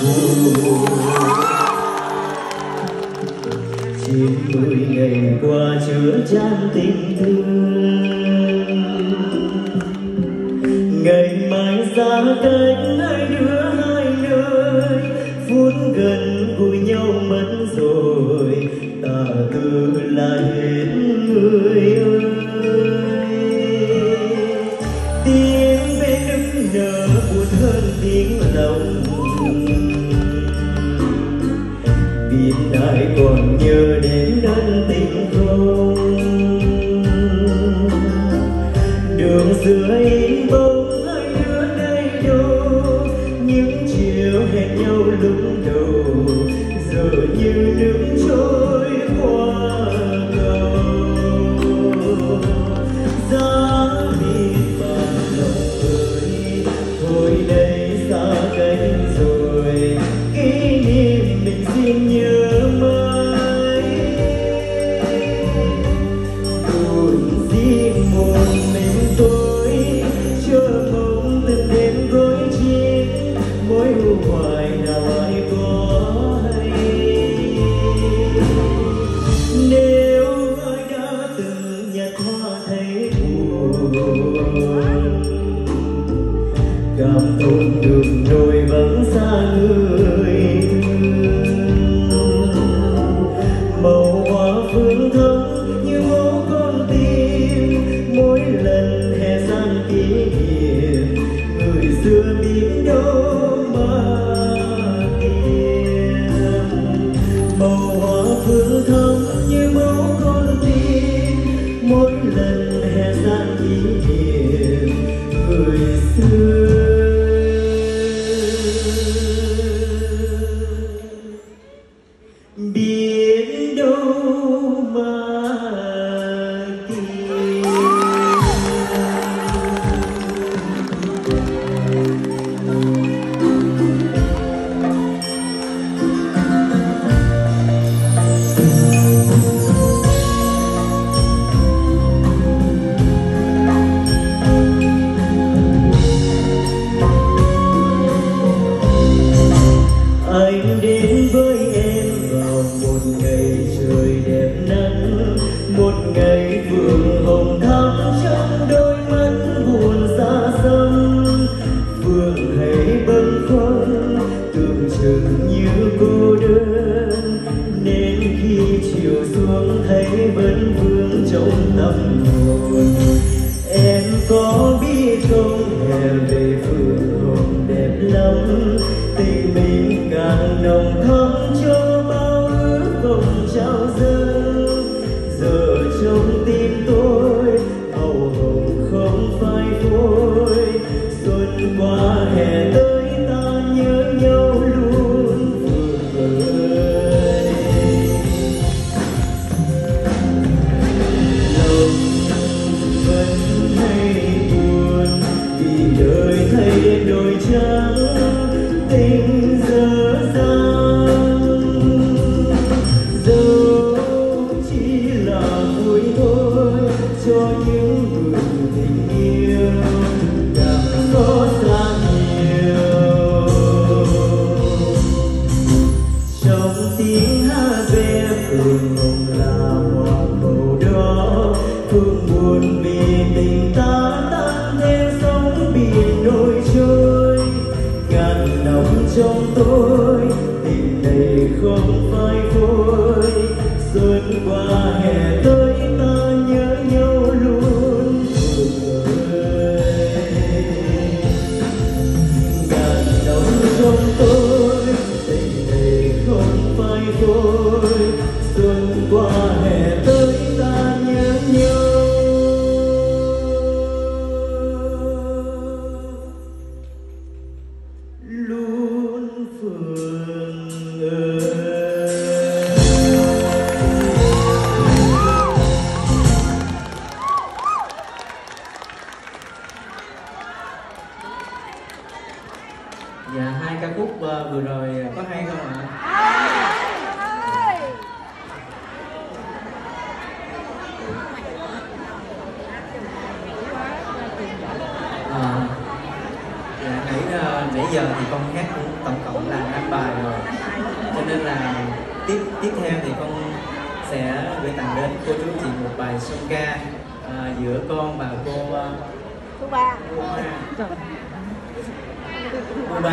chín mươi ngày qua chứa chan tình thương ngày mai xa cách hai đứa hai nơi phút gần vui nhau mất rồi ta từ lại hết gặp tôi đường rồi vẫn xa người hãy bâng khuâng, tưởng chừng như cô đơn. Nên khi chiều xuống, thấy vẫn vương trong tâm hồn. thay đổi trắng tình dở dang dẫu chỉ là vui thôi cho những người tình yêu đã xa nhiều. Trong tiếng hát về cùng lòng tôi tình này không phải vui xuân qua hè tới. hai ca khúc ờ, vừa rồi có hay không ạ? À? À, nãy giờ thì con hát cũng tổng cộng là năm bài rồi cho nên là tiếp tiếp theo thì con sẽ gửi tặng đến cô chú chị một bài song ca à, giữa con và cô uh, cô ba cô ba 不是呗